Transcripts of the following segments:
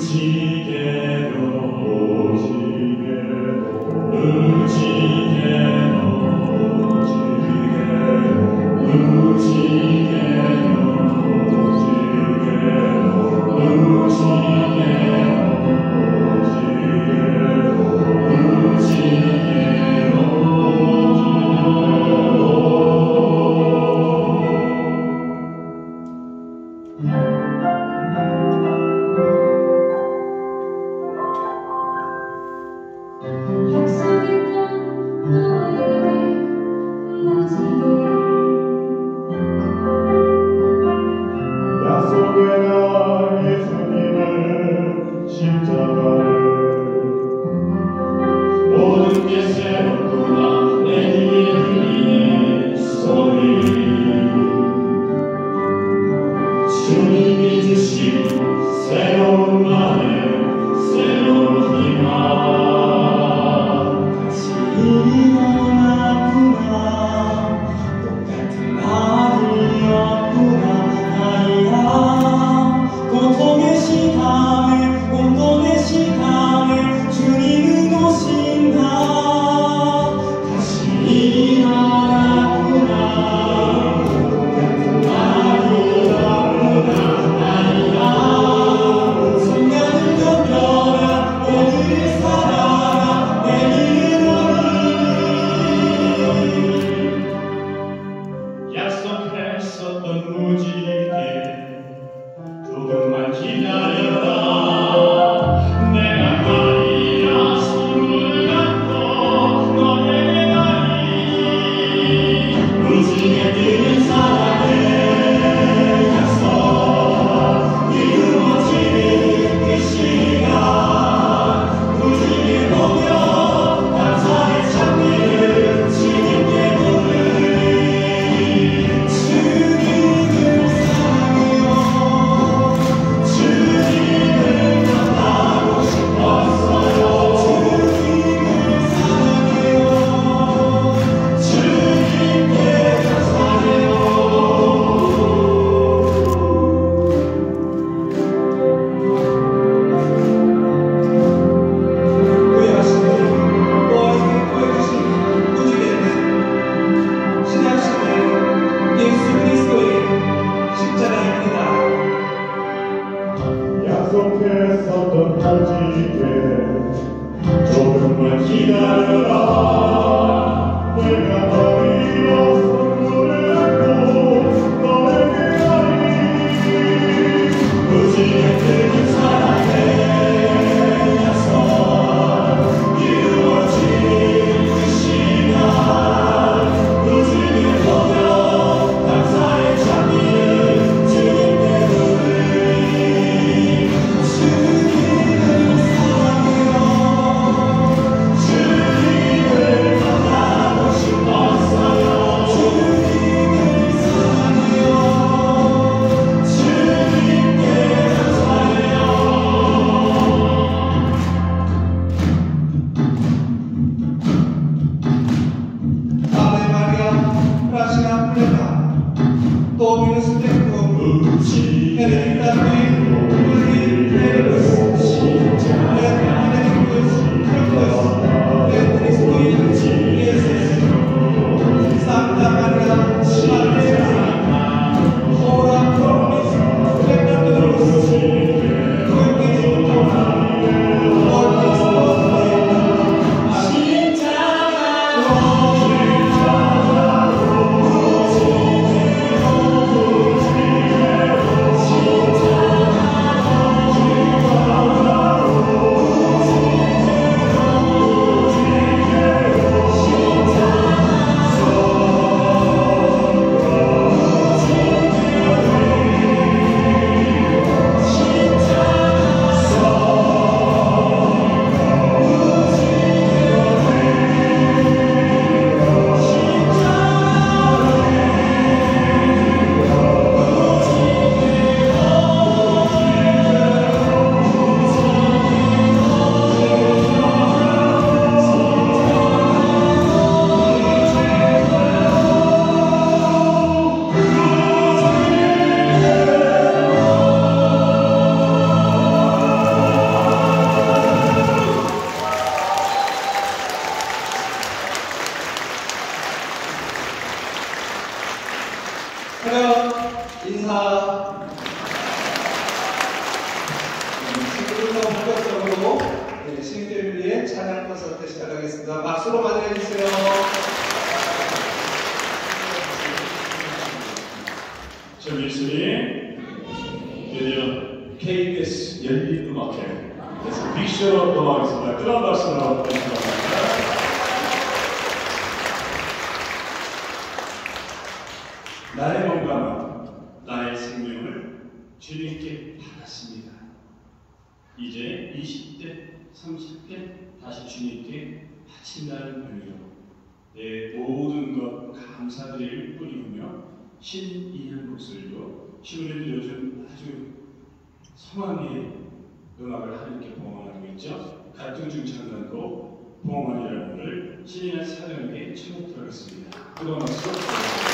십자 시인의 사연이 최고 들어갔습니다. 그동안 수고하셨습니다.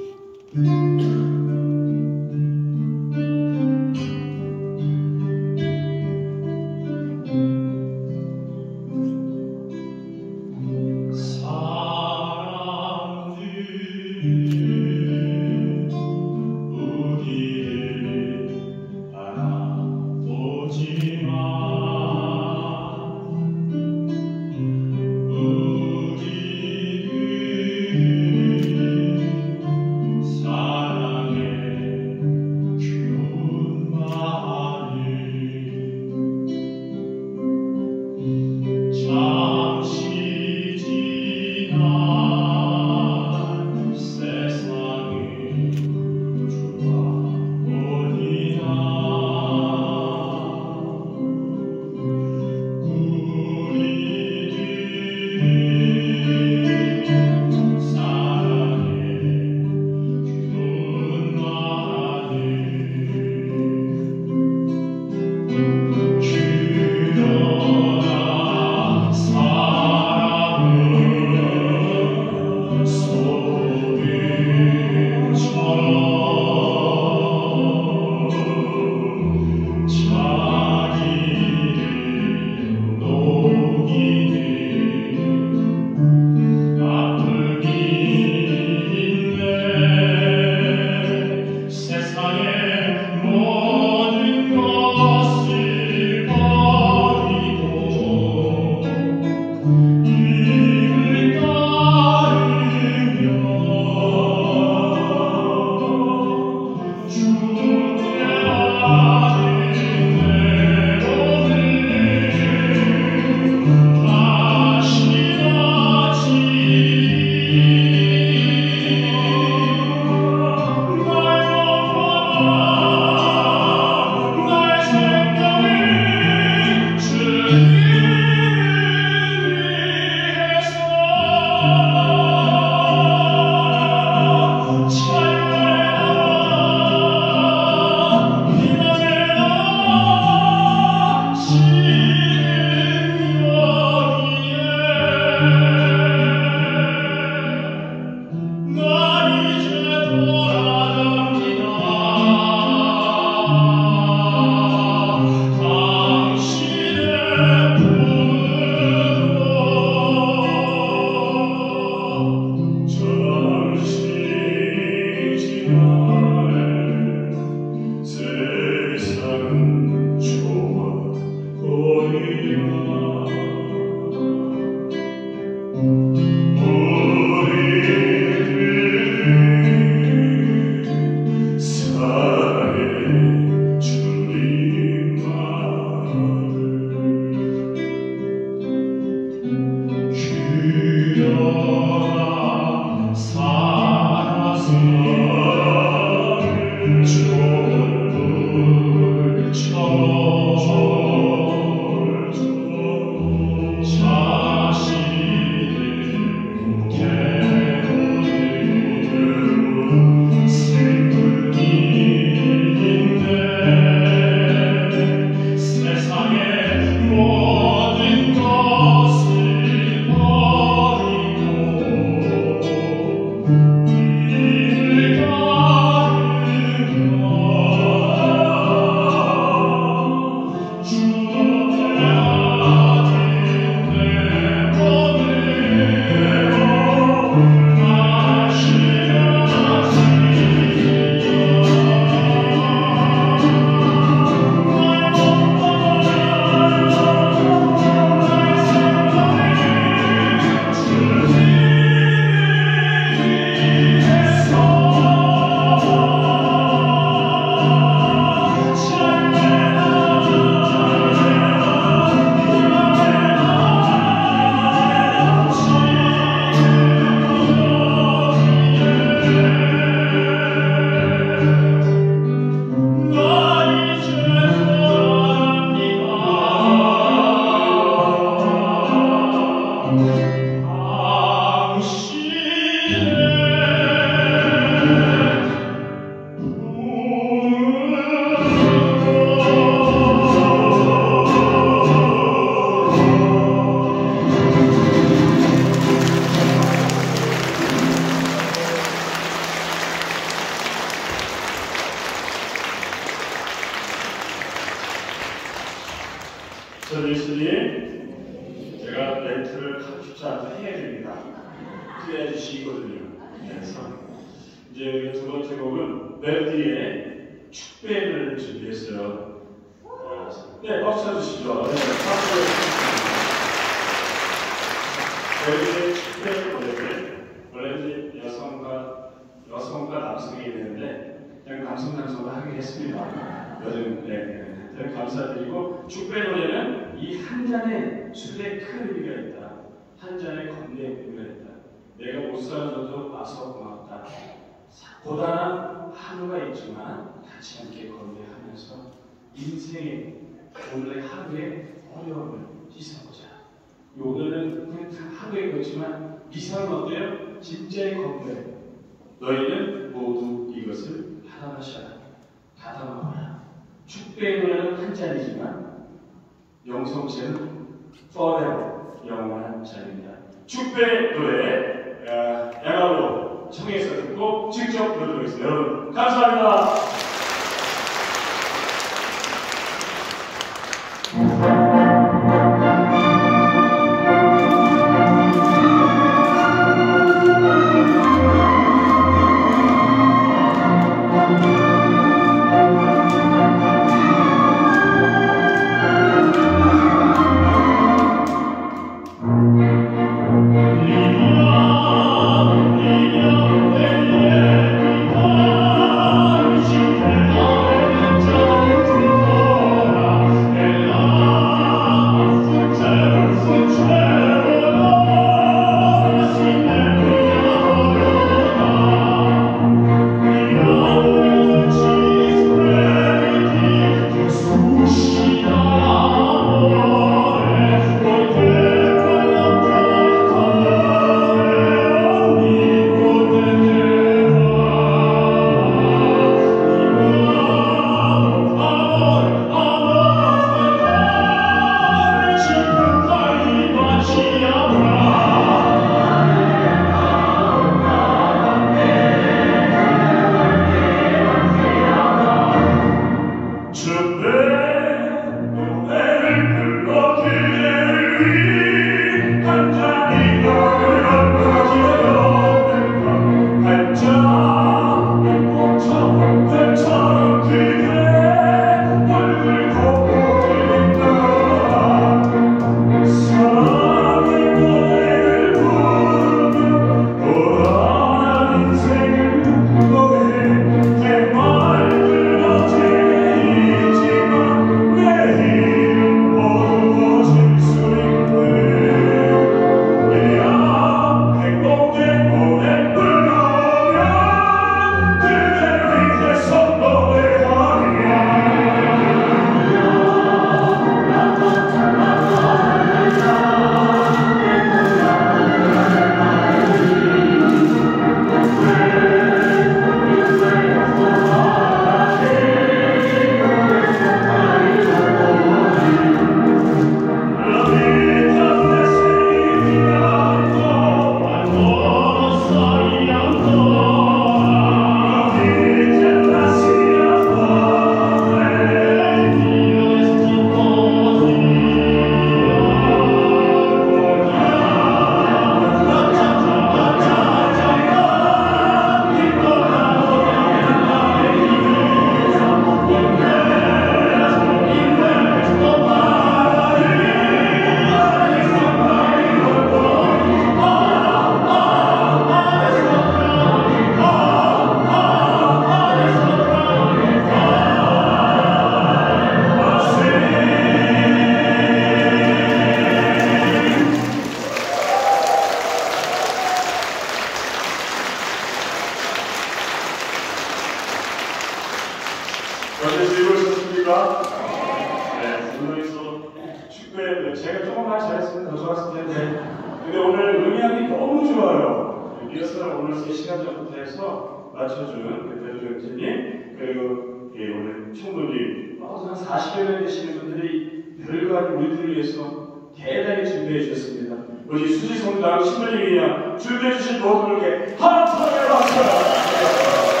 제가 조금만 잘했으면 더 좋았을 텐데. 근데 오늘 음향이 너무 좋아요. 리허설을 오늘 3시간 전부터 해서 맞춰준 배우정진님 그리고 예, 오늘 충분히 한 40여 명 계시는 분들이 별과 우리들을 위해서 대단히 준비해 주셨습니다. 우리 수지성당 신부님이나 준비해 주신 모든 분께 한 번에 박수!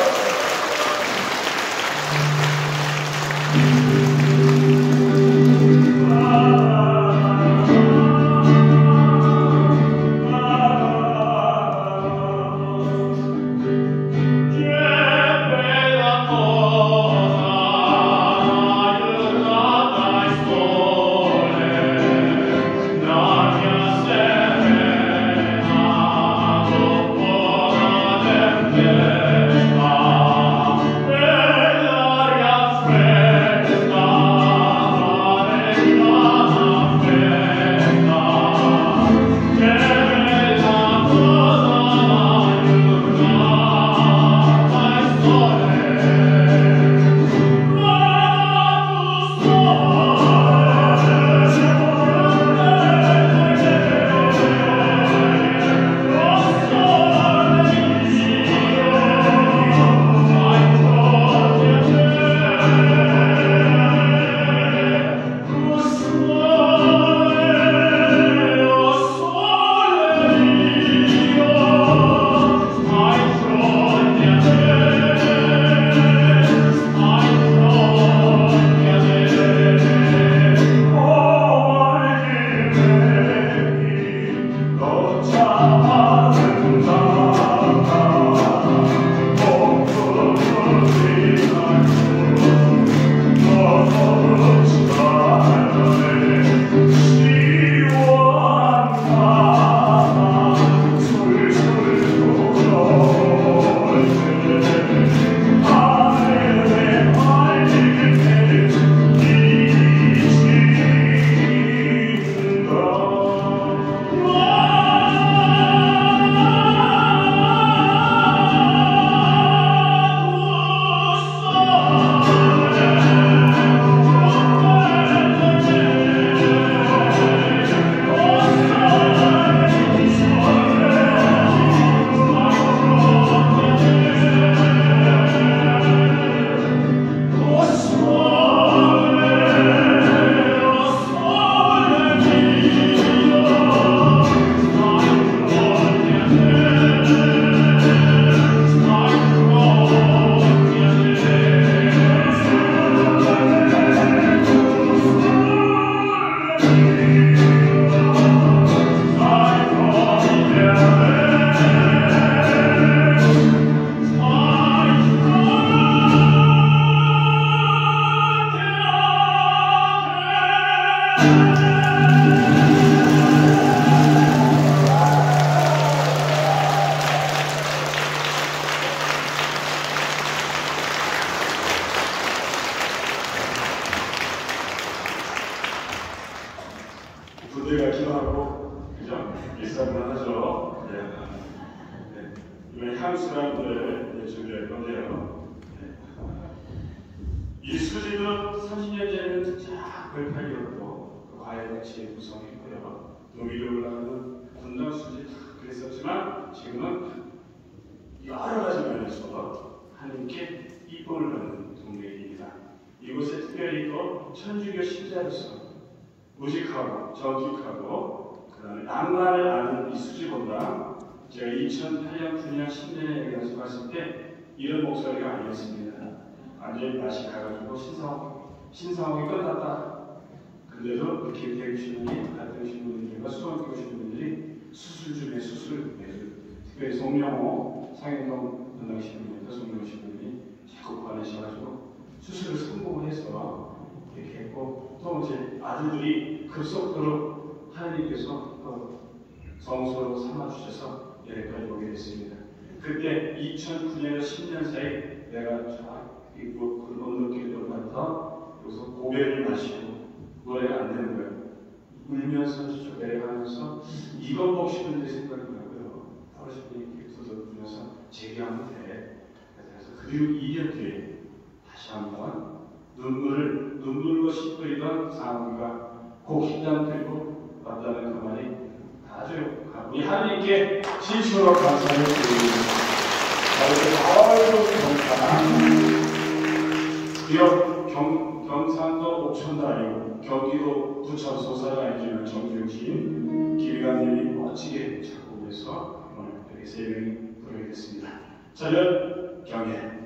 Música 제가 2008년 9년 10년에 연습했을 때 이런 목소리가 아니었습니다. 완전히 다시 가가지고 신성 신성하게 끝났다. 근데도 이렇게 되시는 게 가르치시는 분들과 수강 교시는 분들이 수술 중에 수술 매주 특별히 송명호 상해동 분당시는 분들 송명호 분들이 자꾸 권하셔가지고 수술을 성공해서 이렇게 했고 또 이제 아들들이 급속도로 하나님께서 또 성소로 삼아주셔서 여기까지 오게 됐습니다. 그때 2009년에서 10년 사이 내가 저이 건너길 돌면서 여기서 고배를 마시고 노래가 안 되는 거예요. 울면서 저쪽 내려가면서 이건 복시분들 생각이 나고요. 떨어지니 두드러면서 재기하면 돼. 그래서 그리고 2년 뒤에 다시 한번 눈물을 눈물로 씻으리던 상우가 곡식장 들고 왔다는 그 말이 아주 우리 하나님께 진심으로 감사를 드립니다. 아이고 경사 기업 경, 경상도 옥천도 아니고 경기도 부천 소사가 아니지만 정규신 길가님이 멋지게 작곡해서 오늘 이렇게 세 명이 부르게 됐습니다. 저는 경혜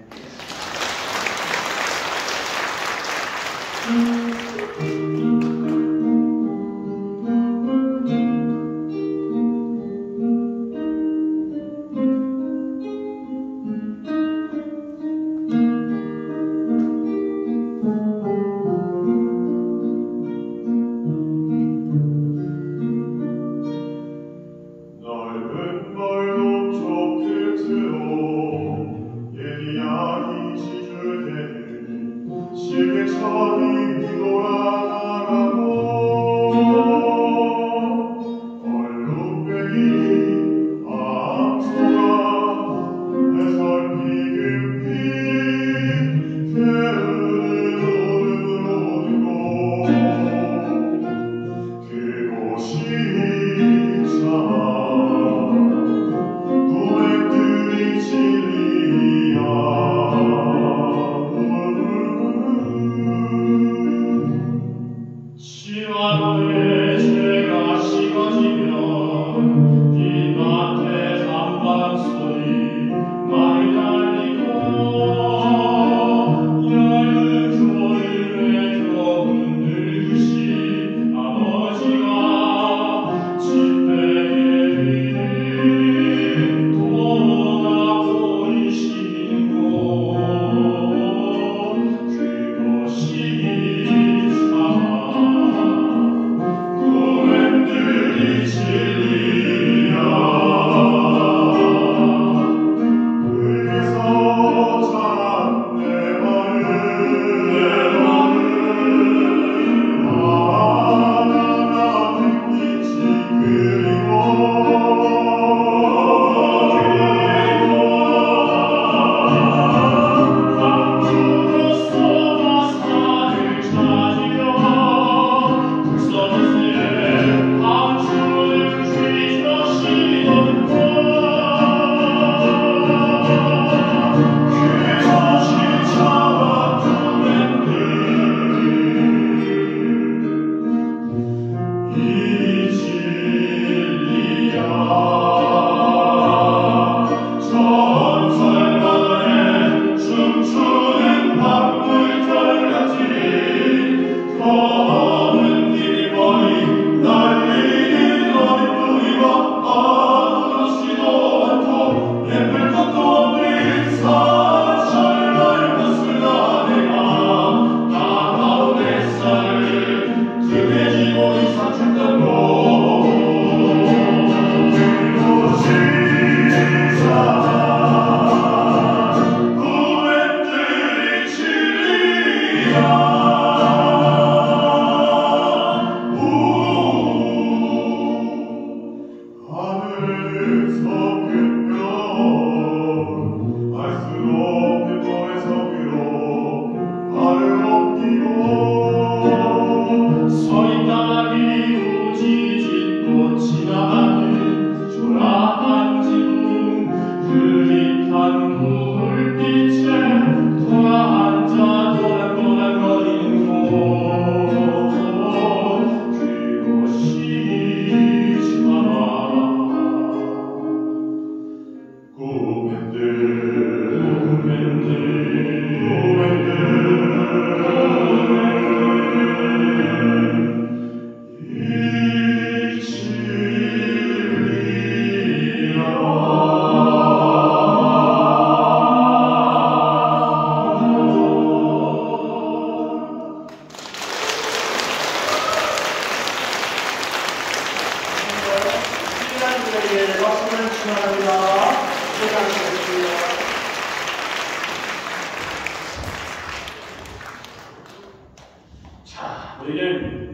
우리는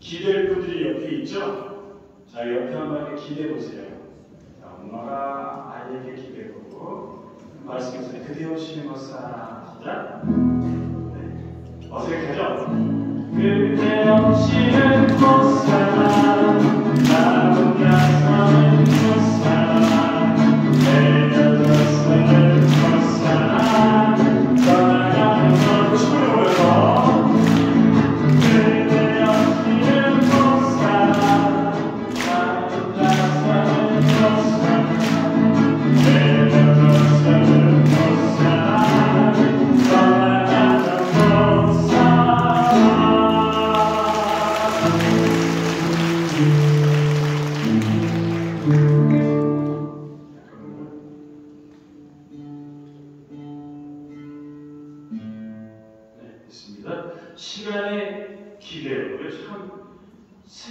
기댈 분들이 옆에 있죠? 자, 옆에 한번 기대 보세요. 자, 엄마가 아이에게 기대고 말씀해서 그대 오시는 것사 시작. 네. 어색하죠? 그대 오시는 것사 나 혼자 서는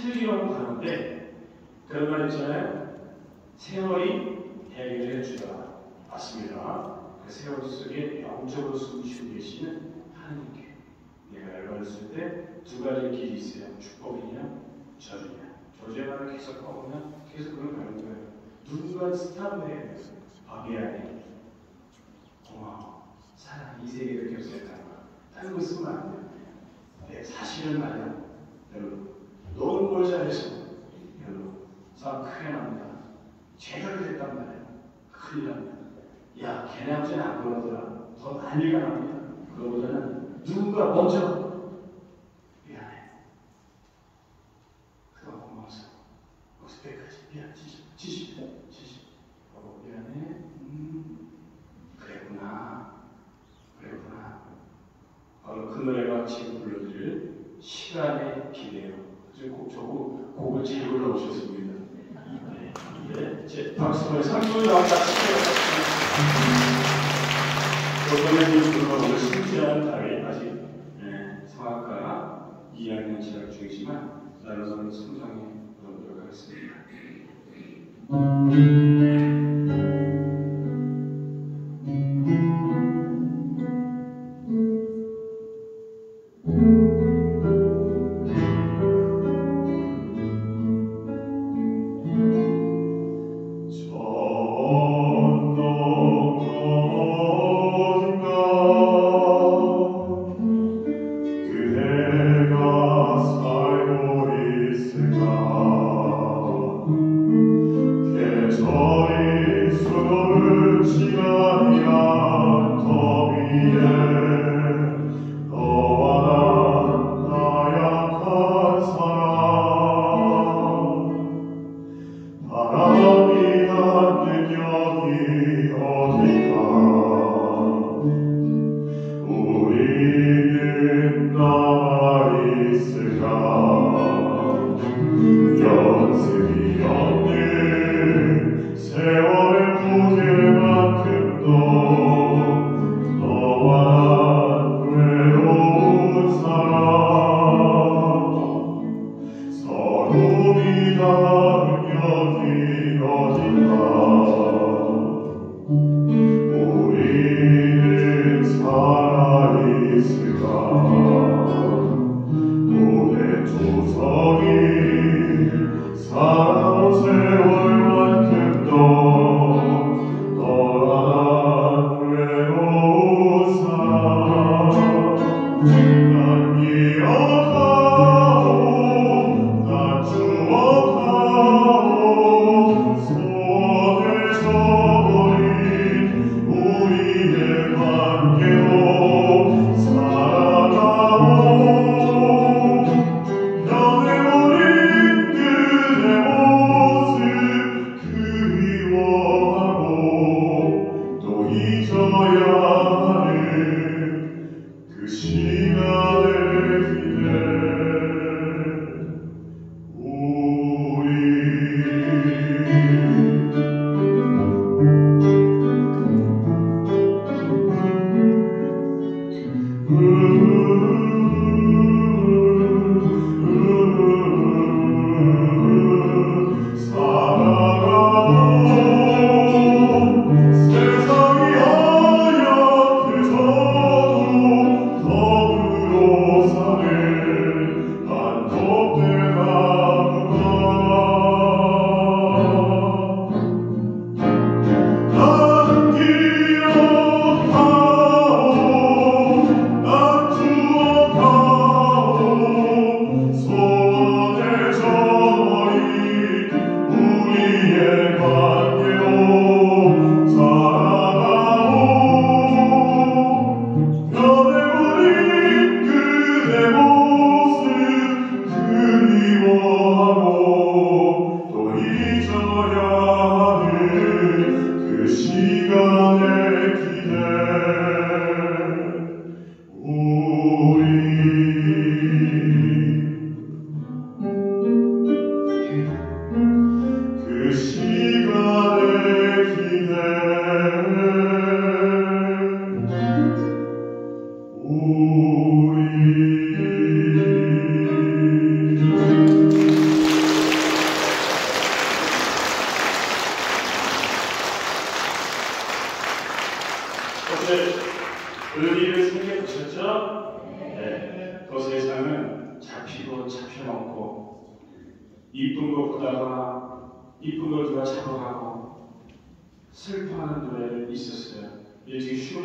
슬기로운 단어인데 그런 말 있잖아요. 세월이 해결해 주다. 맞습니다. 그 세월 속에 영적으로 숨쉬고 계시는 하나님께 내가 열받았을 때 두 가지 길이 있어요. 축복이냐, 절이냐. 조제만을 계속 하면 계속 그런 가는 거예요. 누군가 스탑을 해야 돼요. 돼요. 고마워. 사랑 이 이렇게 없었다는 거야. 다른 거 쓰면 안 돼요. 네, 사실은 말이야. 여러분, 걸 잘해서 여러분, 싸움 크게 납니다. 제대로 됐단 말이야. 큰일 납니다. 야, 걔네 아버지는 안 그러더라. 더 난리가 납니다. 그거보다는 누군가 먼저 미안해. 그동안 고마워서 어서 때까지 미안, 지지, 지지, 지지. 여보 미안해. 음, 그랬구나. 그랬구나. 바로 그 노래가 지금 불러드릴 시간의 기대요. 지금 곡 저고 곡을 잘 불러오셨습니다. 네, 네. 제 박수를 상주를 왔다 이번에는 불러오는 신기한 다리 아직 네, 성악가 2학년 진학 중이지만 나로서는 성장해 보도록 하겠습니다.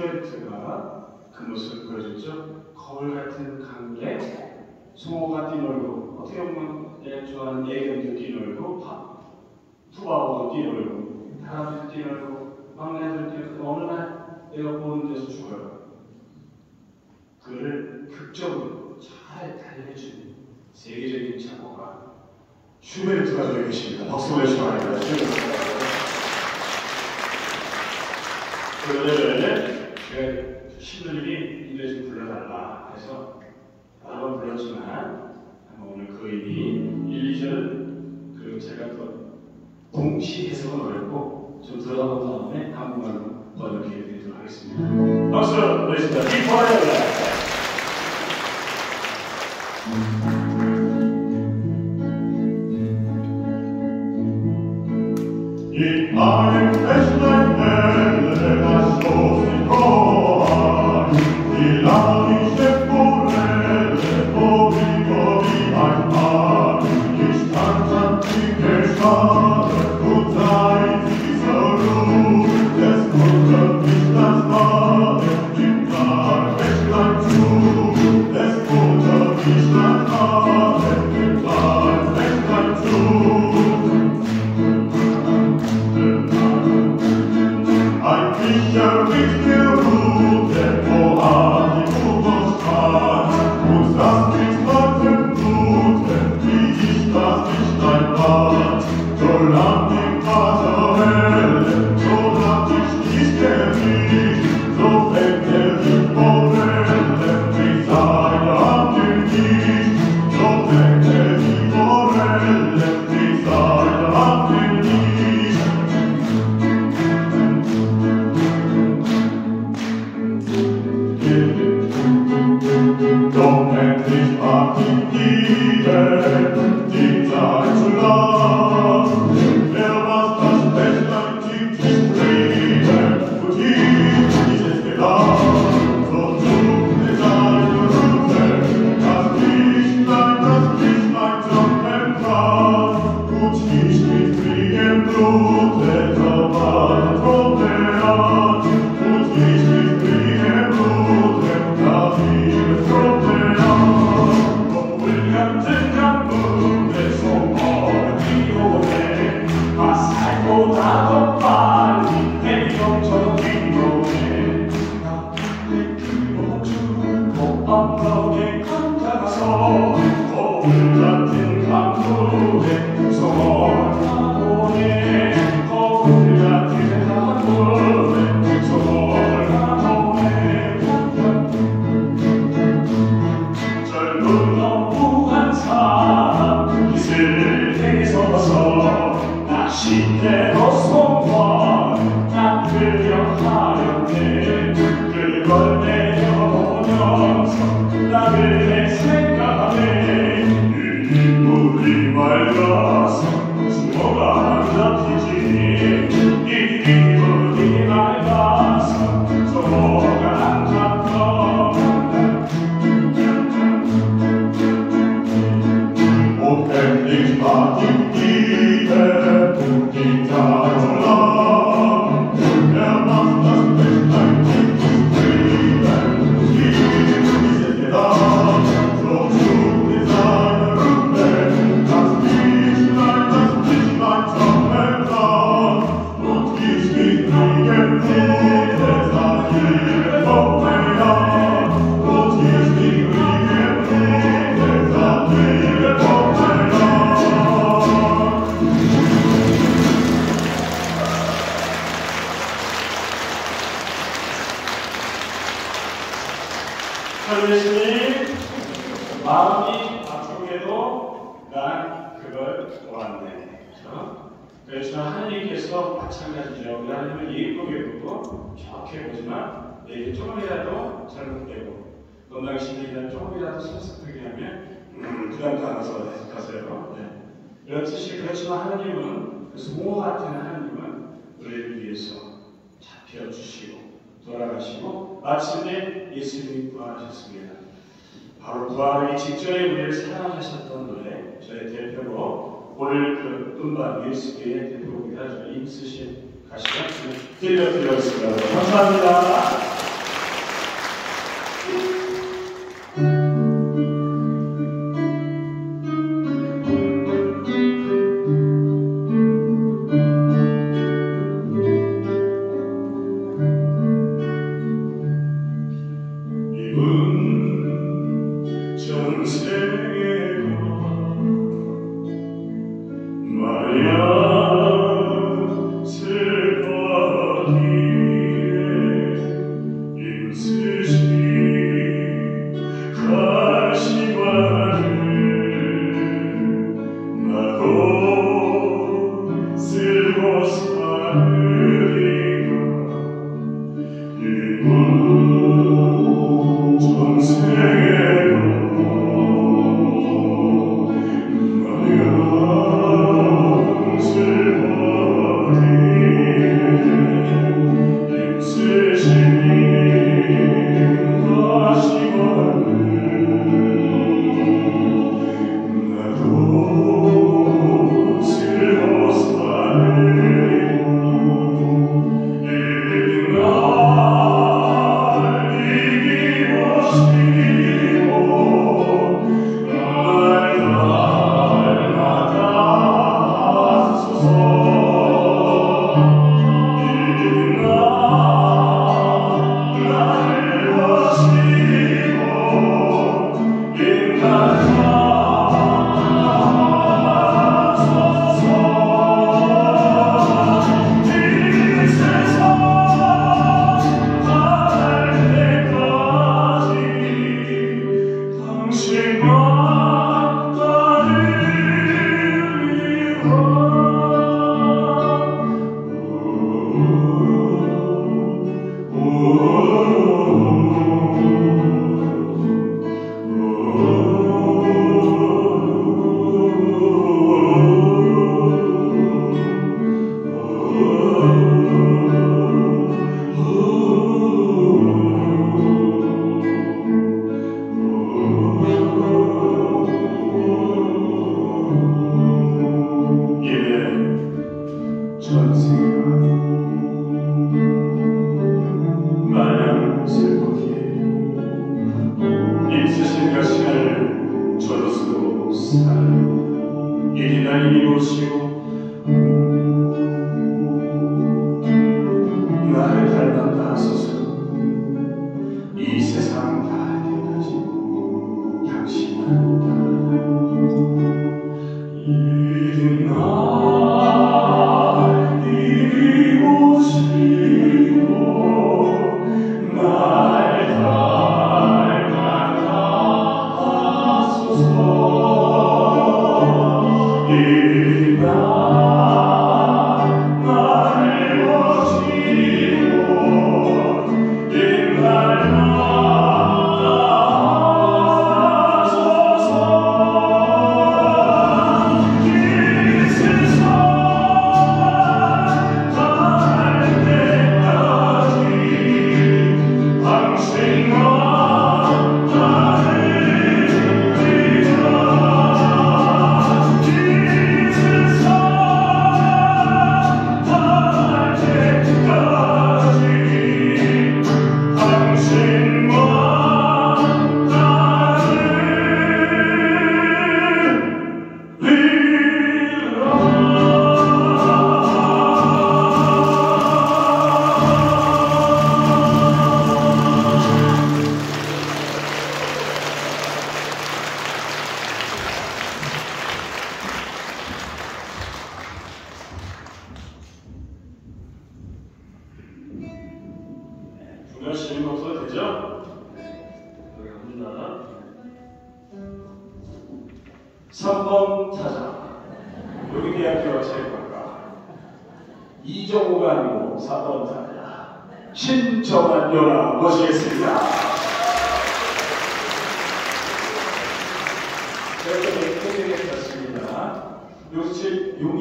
슈베르트가 그것을 보여줬죠. 거울 같은 강계, 송어가 뛰놀고, 어떻게 보면 좋아하는 예금도 뛰놀고, 푸바오도 뛰놀고, 다람쥐 뛰놀고, 막내도 뛰놀고, 어느 날 내가 보는 데서 죽어요. 그를 극적으로 잘 달래주는 세계적인 작곡가 슈베르트가 되어 계십니다. 박수 보내주시기 바랍니다. 슈베르트. 그 제가 시부들이 이래 좀 불러달라 해서 여러 번 불렀지만 오늘 그 의미 1, 2절 그리고 제가 또 동시 해석은 어렵고 좀 들어가본 다음에 한국말로 번역해 드리도록 하겠습니다. 박수로 보겠습니다. 기뻐요.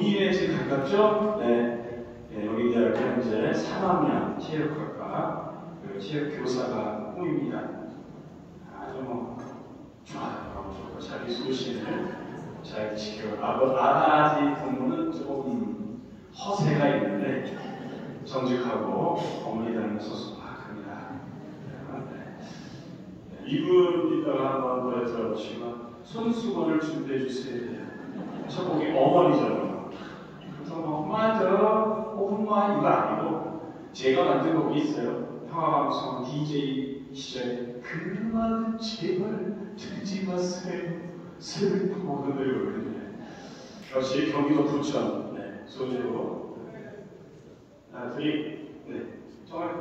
용인에 제일 가깝죠? 네. 네, 여기 대학교 현재 3학년 체육학과 그 체육교사가 꿈입니다. 아주 뭐 좋아요. 자기 소신을 잘 지켜. 아버 아가지 부모는 조금 허세가 있는데 정직하고 어머니 닮아서 소박합니다. 네. 이분 이따가 한번 노래 들어보시면 손수건을 준비해 주세요. 첫 곡이 뭐 엄마한테 오분만 이거 아니고 제가 만든 곡이 있어요. 평화방송 DJ 시절에 그 음악은 제발 들지 마세요. 슬프고 흔들거리네. 역시 경기도 부천 네, 소재로 하나 둘이 네 정말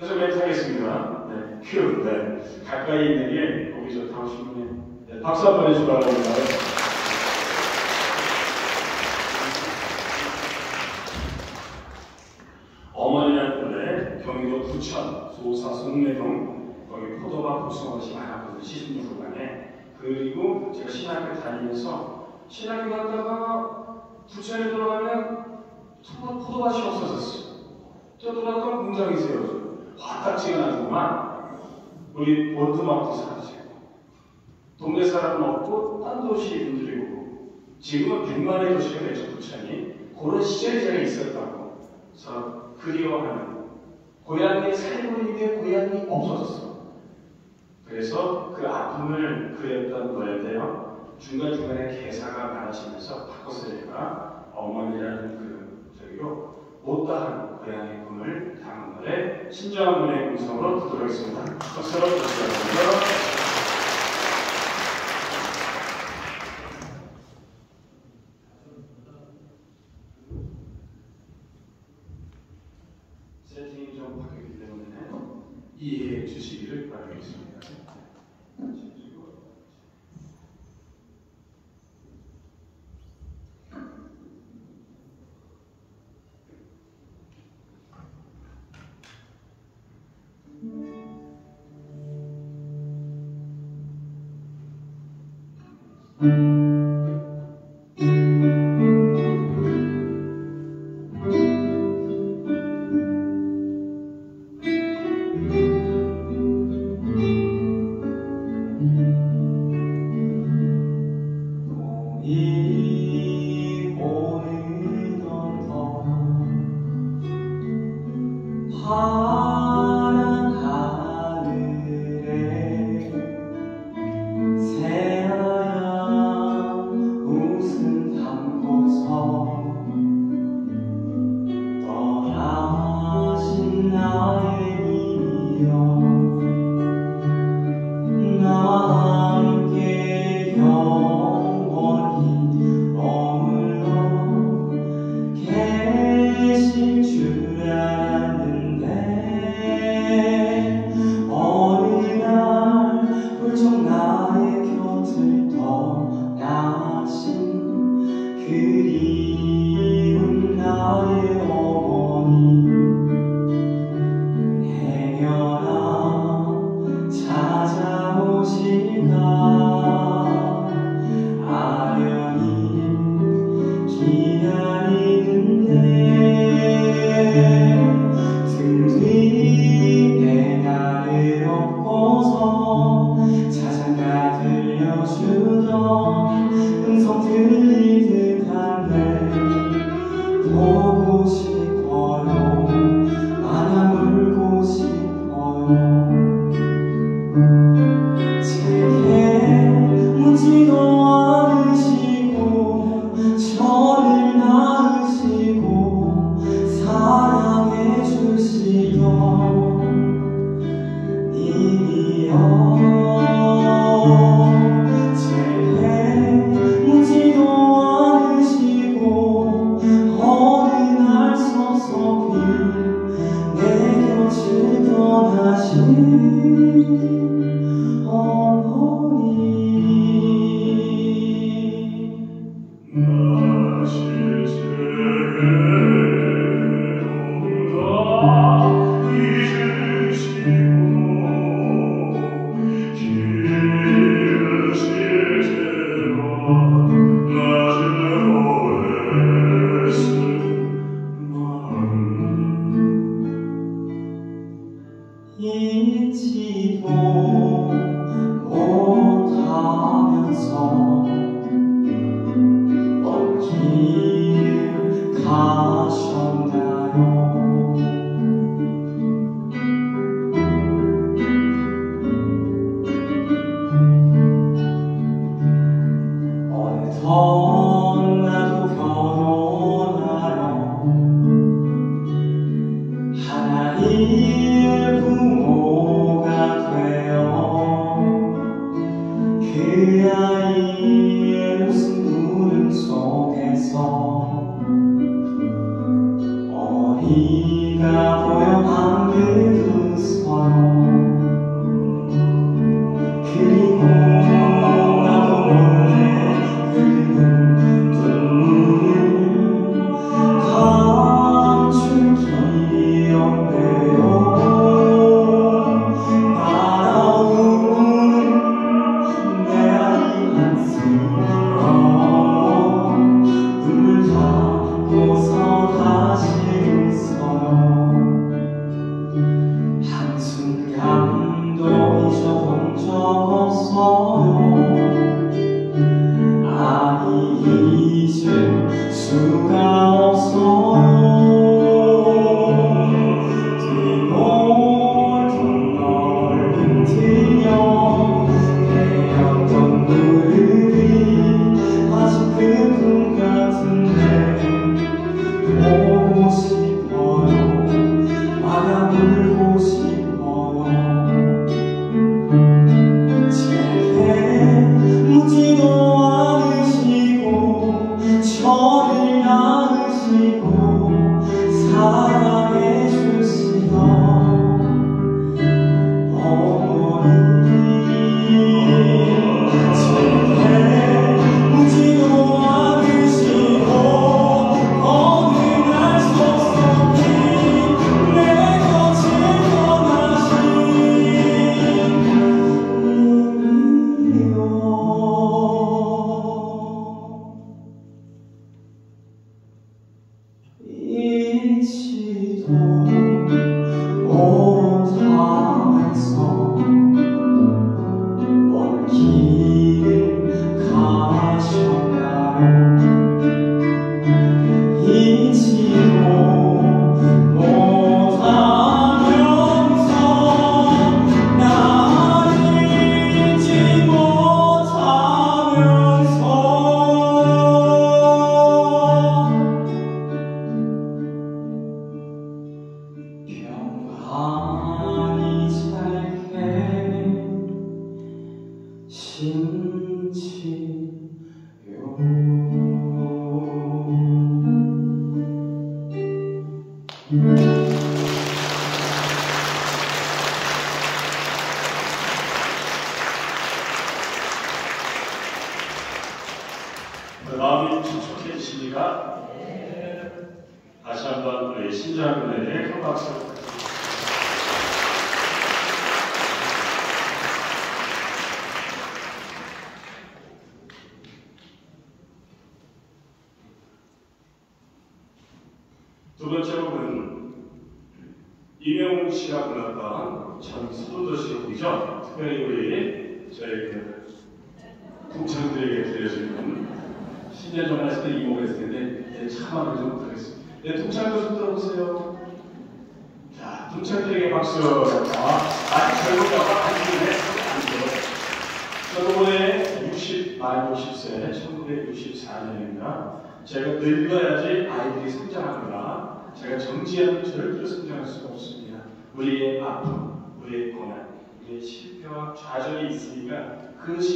계속 멘트 하겠습니다. 네, 큐. 네. 가까이 있는 게 보기 좋다고 분이 네, 박수 한번 해주시기 바랍니다. 어머니라는 노래 경기도 부천 소사 송내동 거기 포도가 복숭아밭이 많았거든요. 시신부간에 그리고 제가 신학교 다니면서 신학교 갔다가 부천에 포도, 포도밭이 없어졌어요. 저 들어갔던 공장이 세워져요. 화딱지가 나더만 우리 원두막도 사라지고 동네 사람은 없고 딴 도시 분들이 오고 지금은 100만의 도시가 됐죠 부천이. 그런 시절이 제가 있었다고 그래서 그리워하는 고향에 살고 있는데 고향이 없어졌어. 그래서 그 아픔을 그렸던 노래인데요. 중간중간에 개사가 많아지면서 바꿔서 제가 어머니라는 그 저기로 못다한 고향의 꿈을 담은 노래 신정한 노래 음성으로 듣도록 하겠습니다. 박수로 부탁드립니다. 세팅이 좀 바뀌기 때문에 이해해 주시기를 바라겠습니다.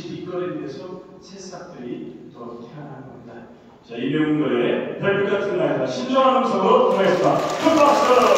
이걸에 대해서 새싹들이 더 태어난 겁니다. 자, 이명웅 노래 별빛 같은 날이다. 신조한 음성으로 들어겠습니다 박수!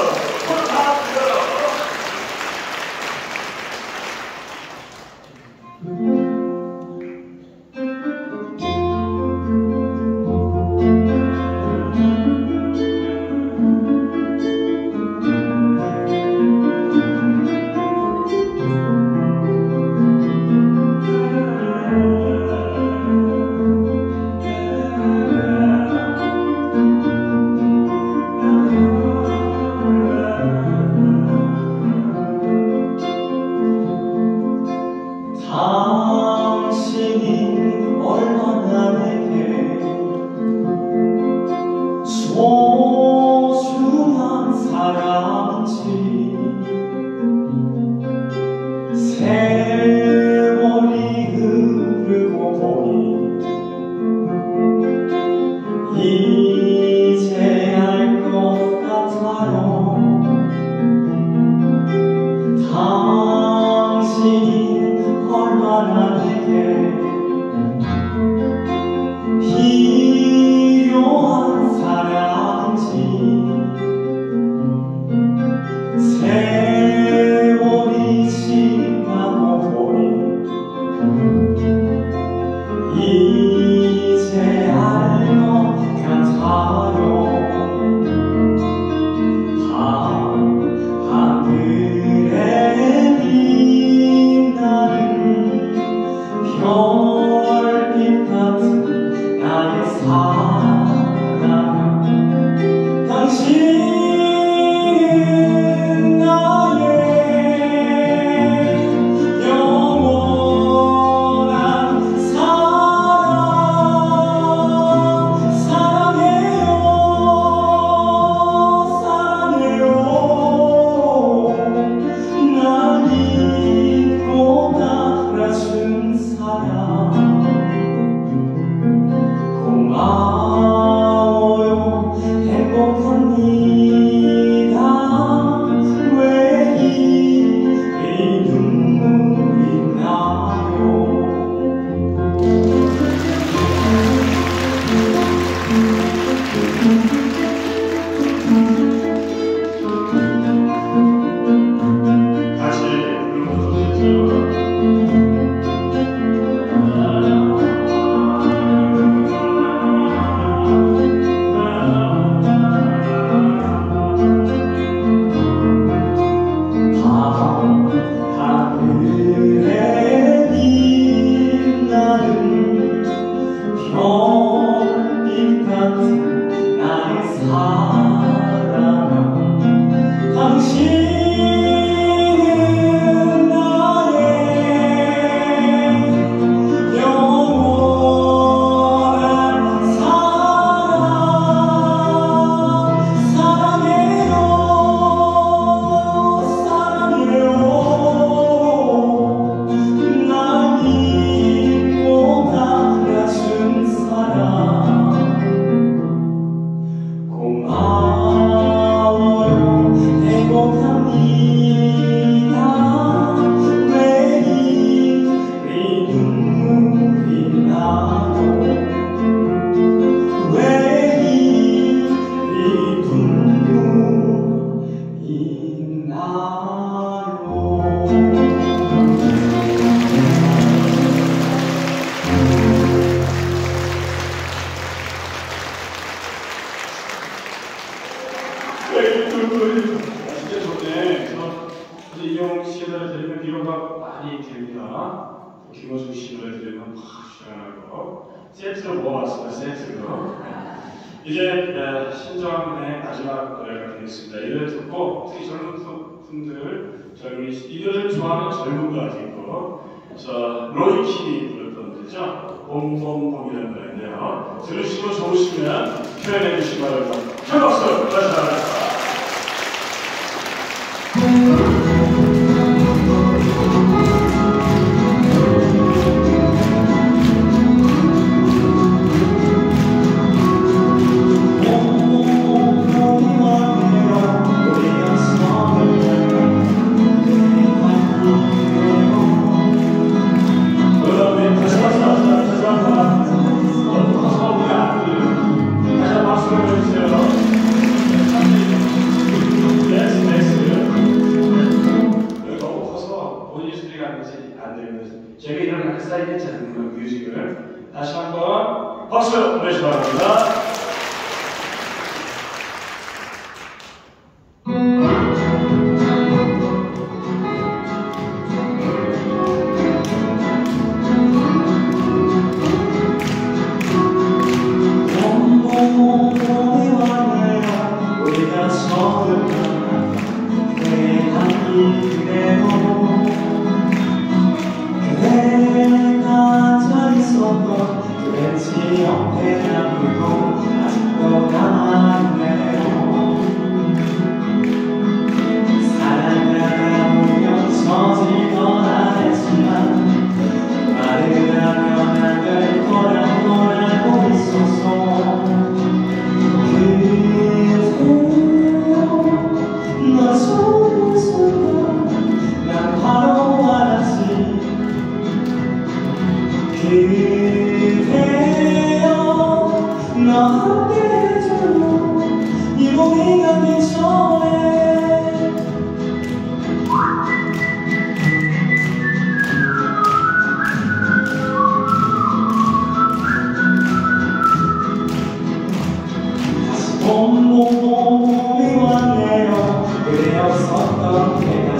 본몸이 왔네요 그래었었던 내가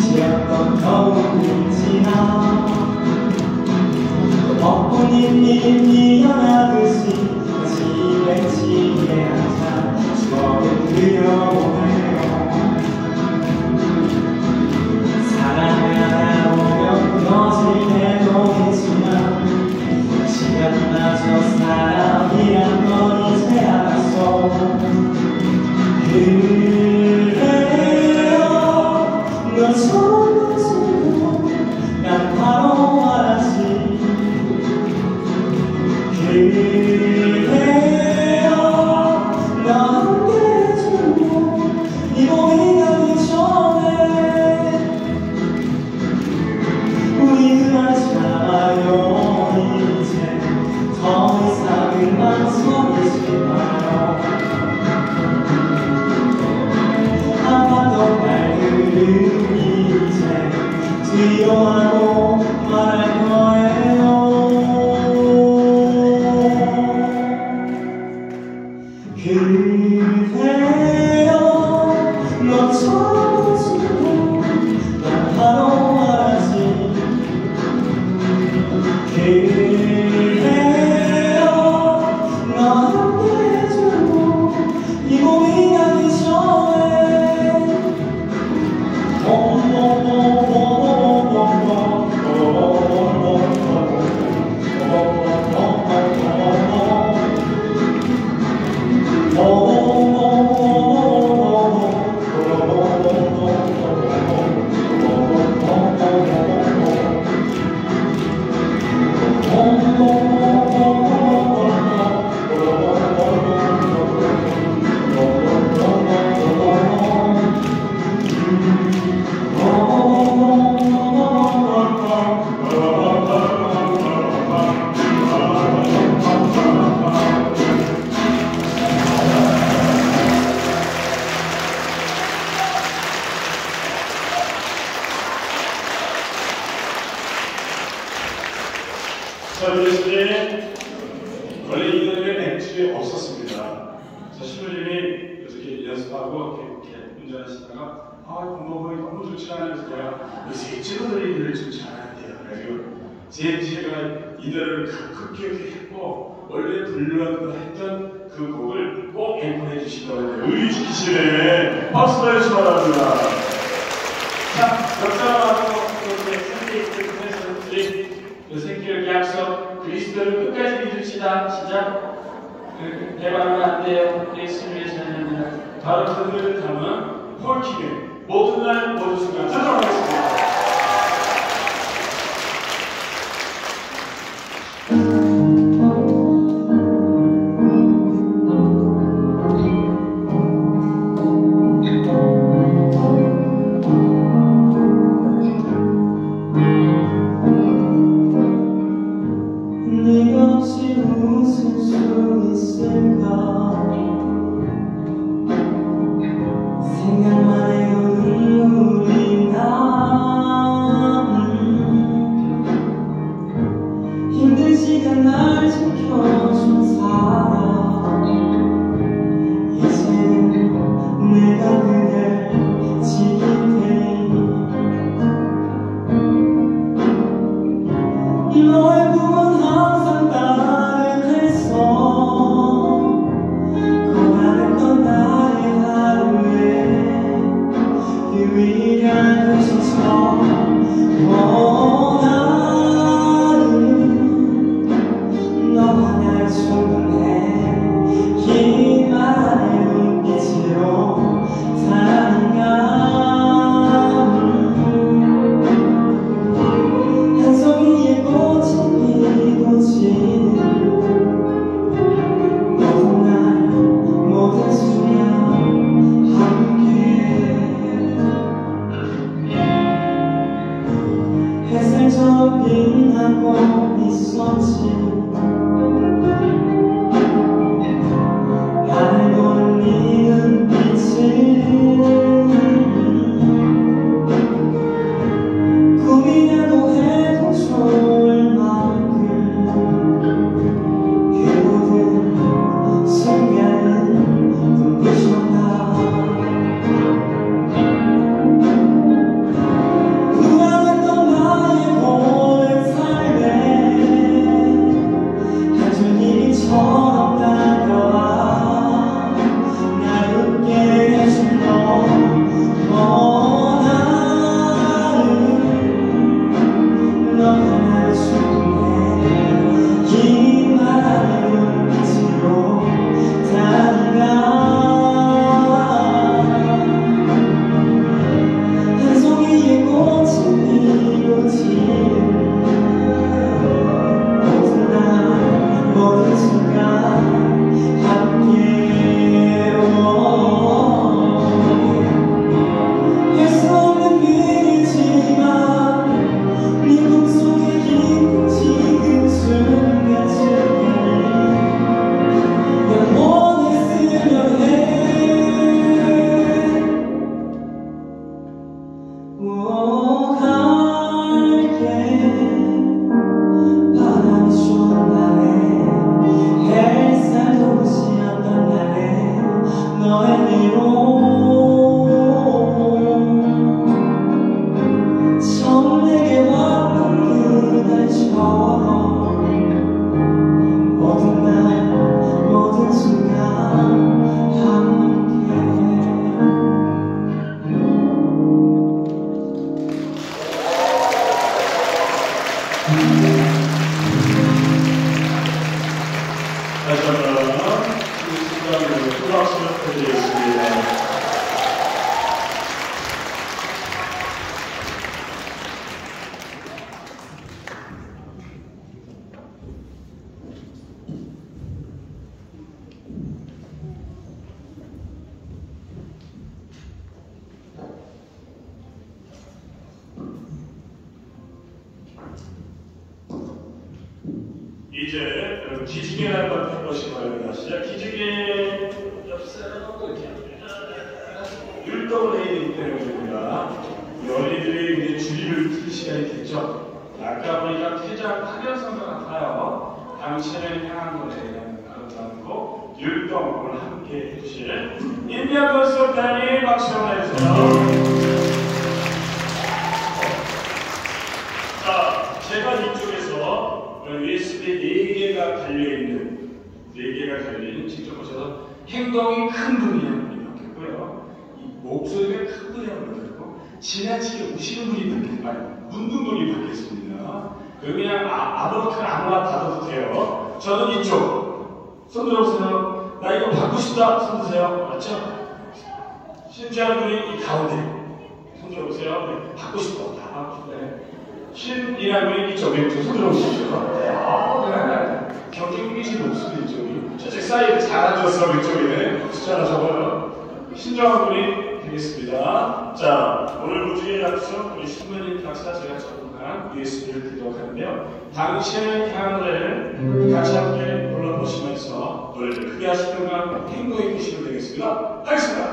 시였던 겨울이 지나 덕분인 일 미안해 당신의 향을 같이 함께 불러보시면서 노래를 크게 하시든가 힘도 있으시면 되겠습니다. 하겠습니다.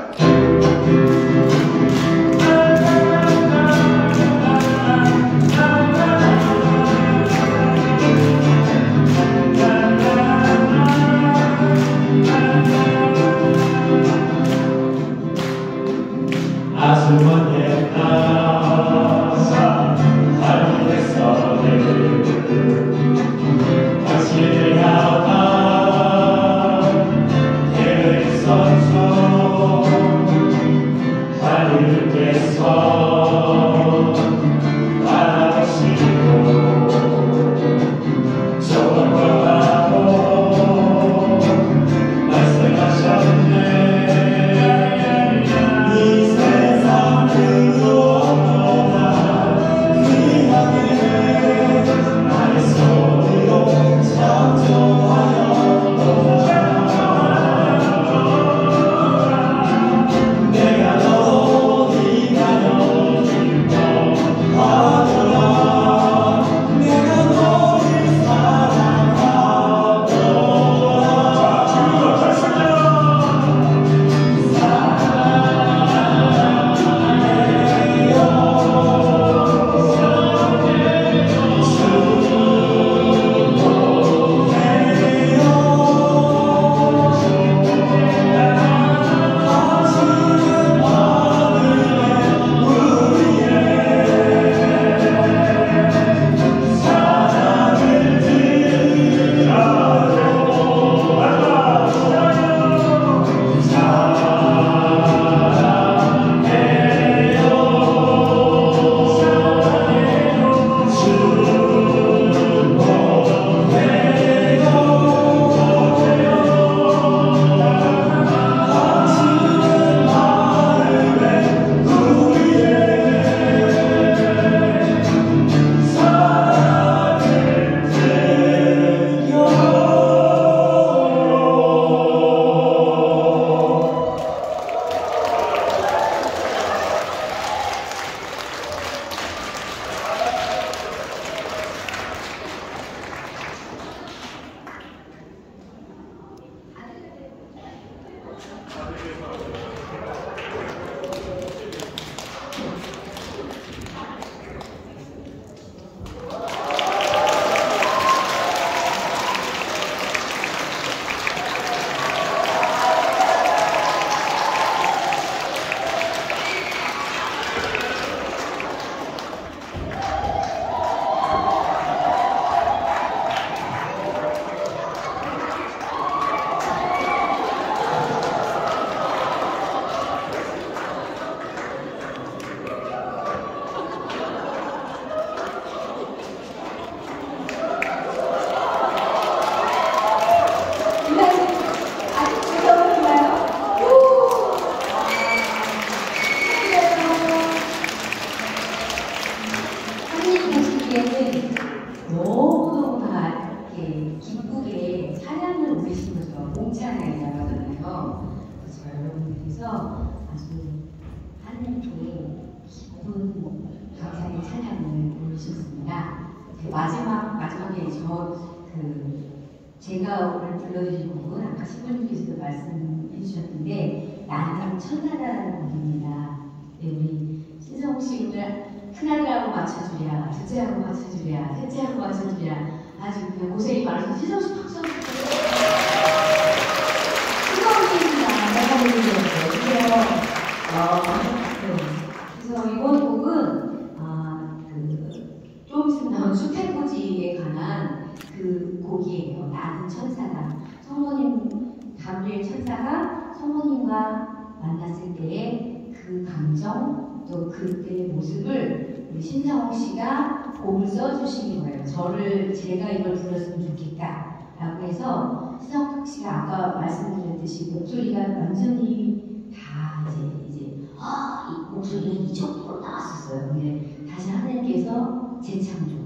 곡을 써주신 거예요. 저를 제가 이걸 불렀으면 좋겠다라고 해서 신성호 씨가 아까 말씀드렸듯이 목소리가 완전히 다 이제 이제 아, 이 목소리가 이 정도로 나왔었어요. 근데 다시 하나님께서 재창조,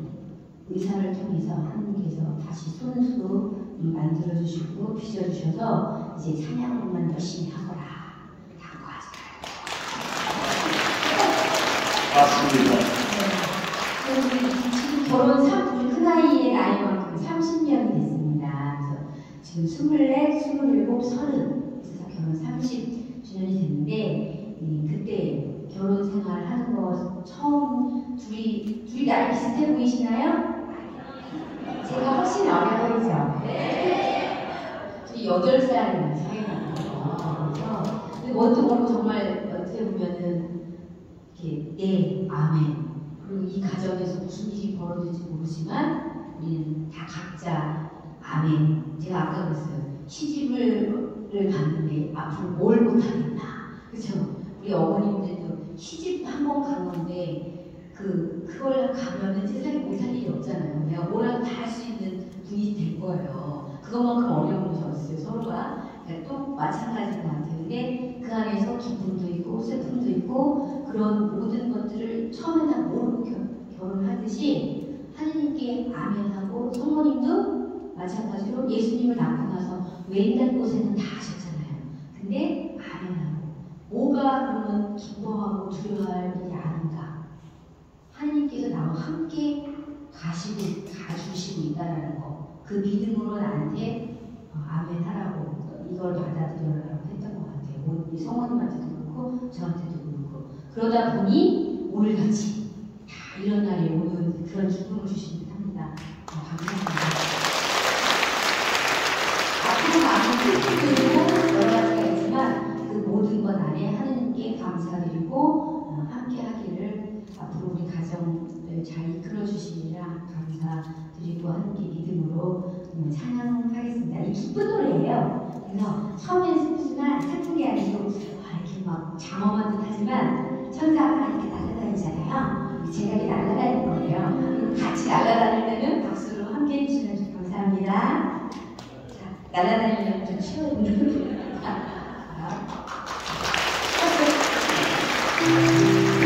의사를 통해서 하나님께서 다시 손수 만들어 주시고 빚어 주셔서 이제 찬양만 열심히 하거라. 라고 하잖아요. 맞습니다. 결혼 3, 우리 큰아이의 나이만큼 30년이 됐습니다. 그래서 지금 24, 27, 30. 그래서 결혼 30주년이 됐는데, 이, 그때 결혼 생활 하는 거 처음, 둘이, 둘이 나이 비슷해 보이시나요? 제가 훨씬 어려 보이죠? 네. 둘이 8살 차이가. 그래서, 근데 뭐도 모르고 정말 어떻게 보면은, 이렇게, 네, 아멘. 그리고 이 가정에서 무슨 일이 벌어질지 모르지만 우리는 다 각자 아멘. 제가 아까 그랬어요. 시집을 갔는데 앞으로 뭘 못하겠나. 그죠? 우리 어머님들도 시집 한 번 간 건데 그 그걸 가면은 세상에 못할 일이 없잖아요. 내가 뭐라도 다 할 수 있는 분이 될 거예요. 그것만큼 어려운 것이 없어요. 서로가 또 마찬가지인 것. 근데 그 안에서 기쁨도 있고 슬픔도 있고 그런 모든 것들을 처음에 다 모르고 결, 결혼하듯이 하나님께 아멘하고 성모님도 마찬가지로 예수님을 낳고 나서 왼날 곳에는 다 하셨잖아요. 근데 아멘하고 뭐가 그러면 기뻐하고 두려워할 일이 아닌가? 하나님께서 나와 함께 가시고 가주시고 있다라는 거. 그 믿음으로 나한테 어, 아멘하라고 이걸 받아들여라라고 했던 것 같아요. 뭐, 우리 성모님한테도 그렇고 저한테도 그렇고 그러다 보니 오늘같이 다 이런 날에 오는 그런 기쁨을 주신 듯합니다. 어, 감사합니다. 앞으로 많은 슬픔들도 여러 가지가 있지만 그 모든 것 안에 하느님께 감사드리고 어, 함께하기를 앞으로 우리 가정을 잘 이끌어 주시리라 감사드리고 함께 믿음으로 음, 찬양하겠습니다. 이 기쁜 노래예요. 그래서 처음에는 슬프지만 슬픈 게 아니고 아, 이렇게 막 장엄한 듯하지만 천사가 이렇게 날아다니잖아요. 이렇게 날아다닐 거예요. 같이 날아다니려면 박수로 함께 해주시면 감사합니다. 자, 날아다니려면 좀 쉬워요.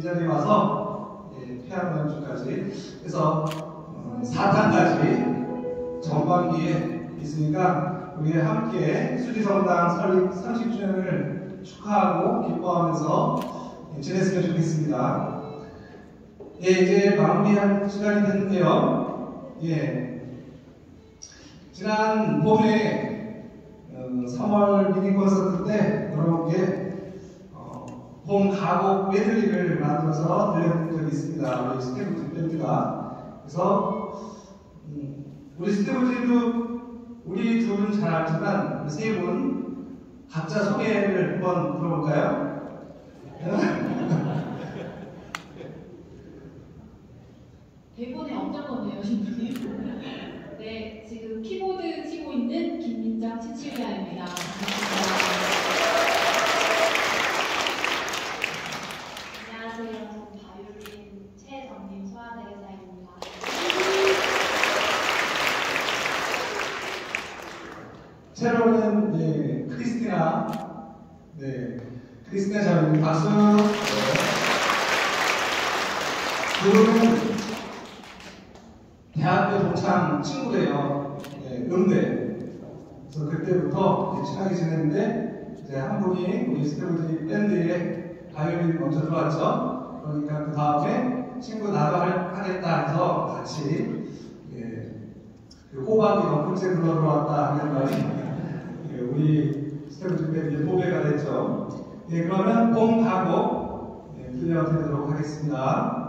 이 자리에 와서 예, 연주까지 그래서 어, 4탄까지 전반기에 있으니까 우리 함께 수지성당 설립 30주년을 축하하고 기뻐하면서 예, 지냈으면 좋겠습니다. 예, 이제 마무리할 시간이 됐는데요. 예. 지난 봄에 어, 3월 미니 콘서트 때 여러분께 어, 봄 가곡 메들리를 만들어서 들려드린 적이 있습니다. 우리 스태프 밴드가. 그래서 음, 우리 스태프들도 우리 둘은 잘 알지만 세분 각자 소개를 한번 들어볼까요? 대본에 없던 건데요, 신부님. 네, 지금 키보드 치고 있는 김민정 치치리아입니다. 안녕하세요. 저는 바이올린 최정림 소아대사입니다. 체로는 네, 크리스티나. 네 크리스티나 자매님 박수 네. 두 분은 대학교 동창 친구래요. 네, 음대 그래서 그때부터 친하게 지냈는데 이제 한 분이 우리 스테브들이 밴드에 바이올린 먼저 들어왔죠. 그러니까 그 다음에 친구 나도 할- 하겠다 해서 같이 예, 그 호박이 엊그제 불러 들어왔다 하는 말이 예, 우리 때문에 보배가 됐죠. 예, 그러면 봄 가고 예, 들려드리도록 하겠습니다.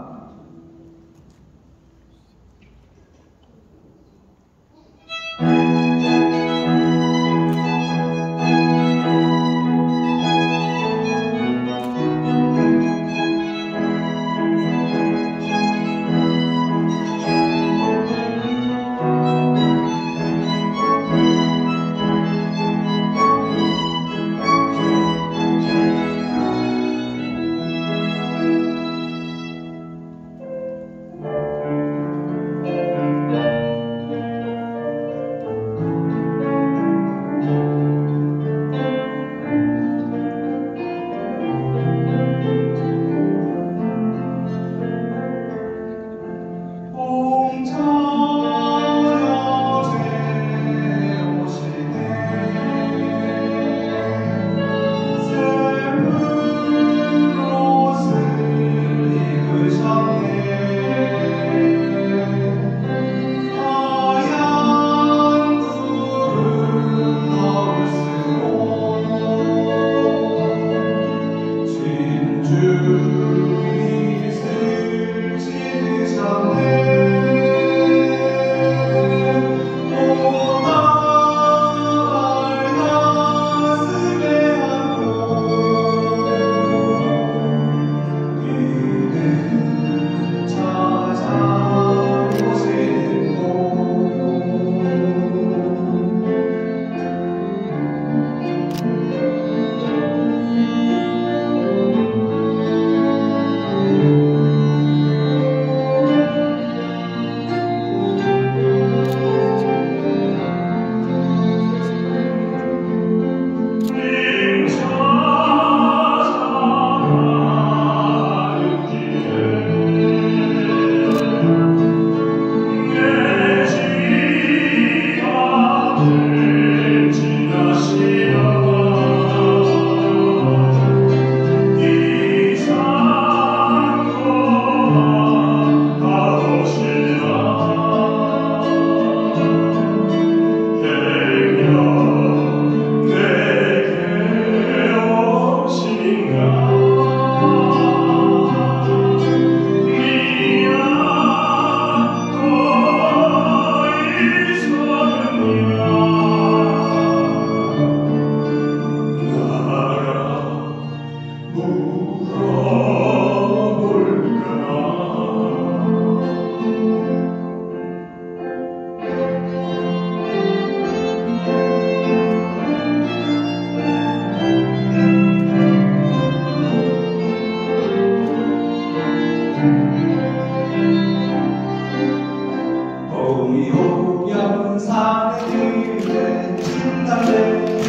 우리 옥양산에 들에 진달래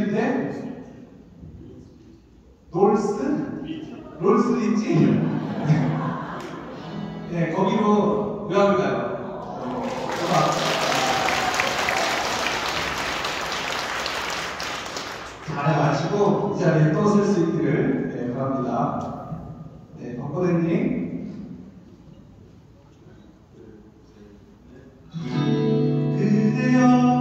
근데 롤스? 롤스 있지? 네, 거기로 유학을 가요. 어, 잘해가지고 이 자리에 또설수 있기를 네, 바랍니다. 네, 벚꺼대 님, 그대여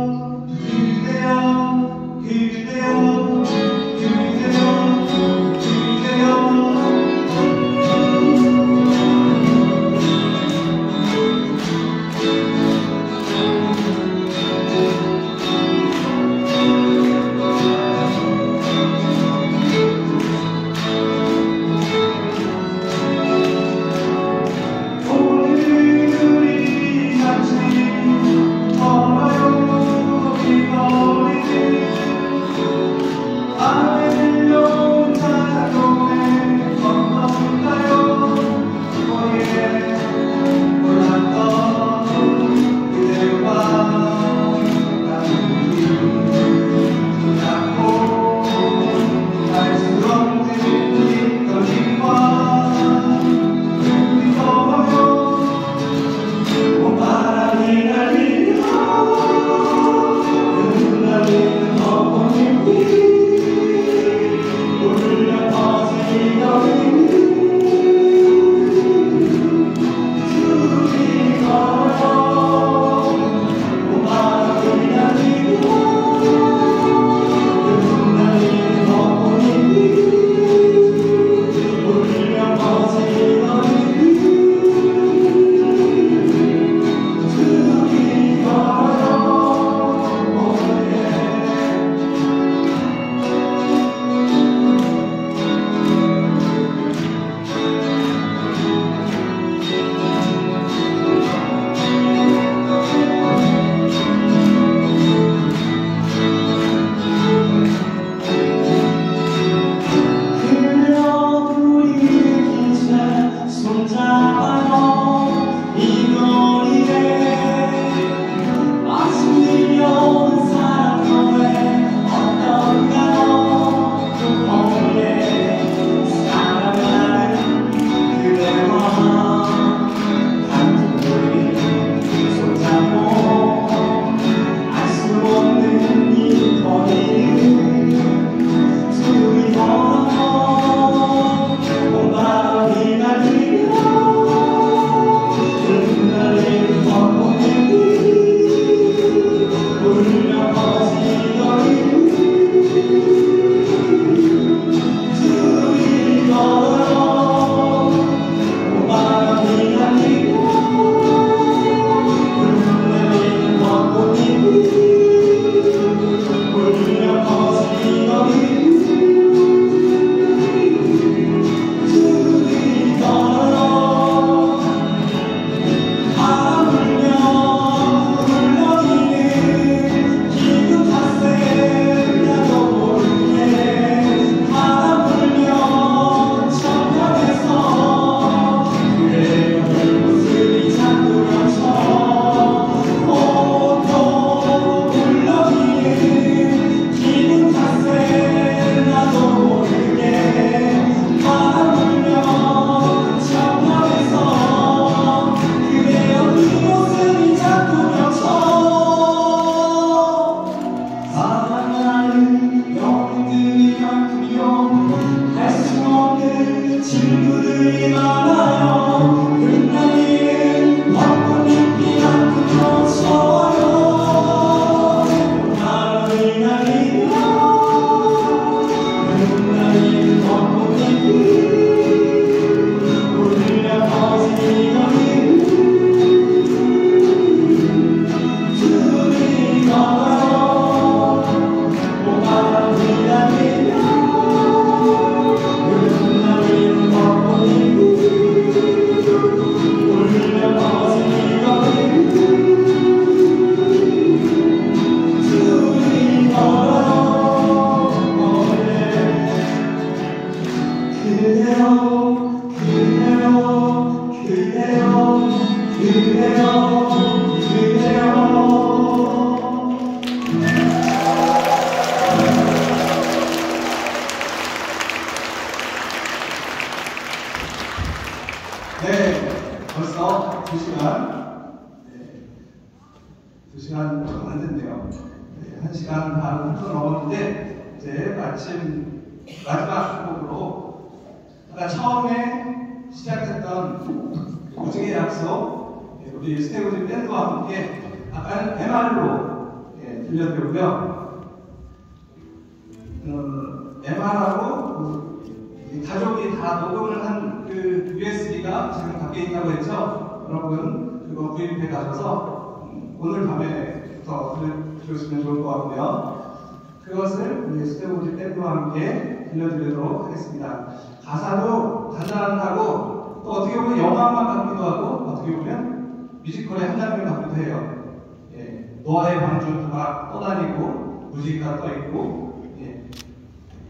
방주가 떠다니고 무지가 떠있고 예,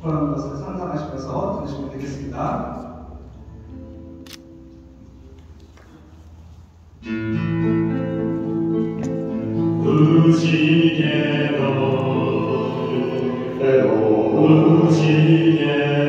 그런 것을 상상하시면서 들으시면 되겠습니다. 무지개도 때로 무지개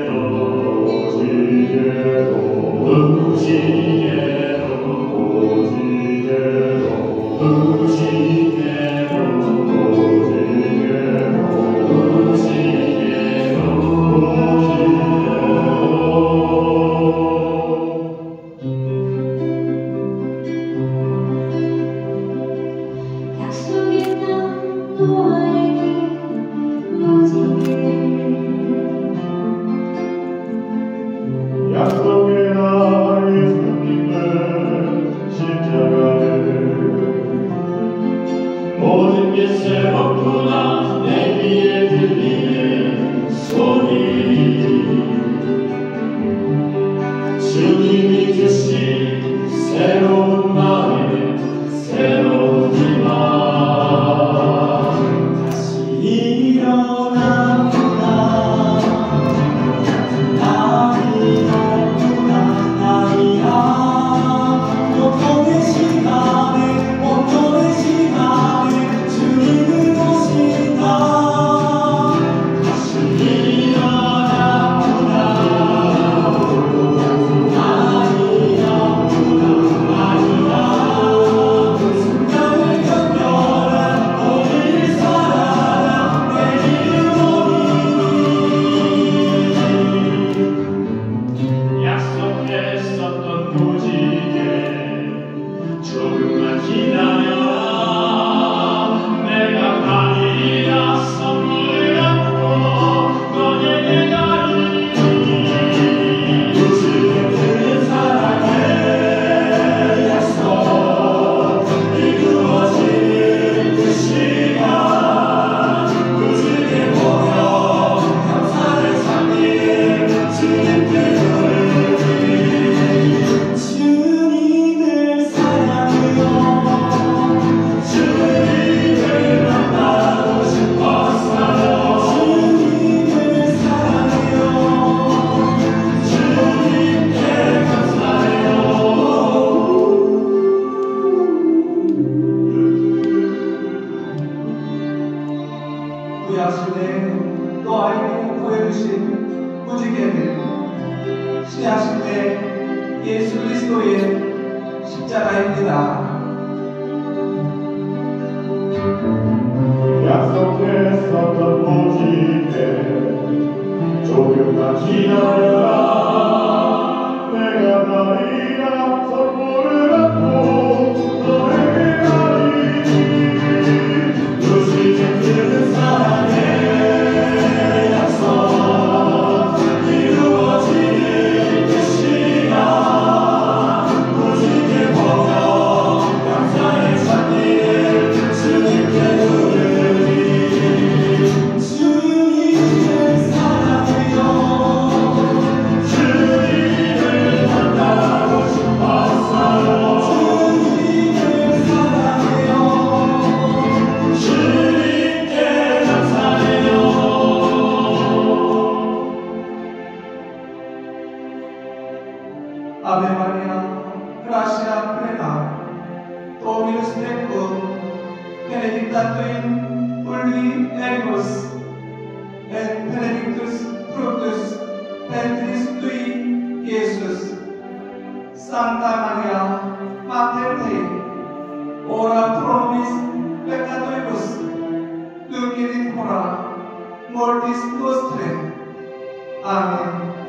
porque se vacuna de mi ora promis peccatoribus, nunc in hora mortis nostre. Amen.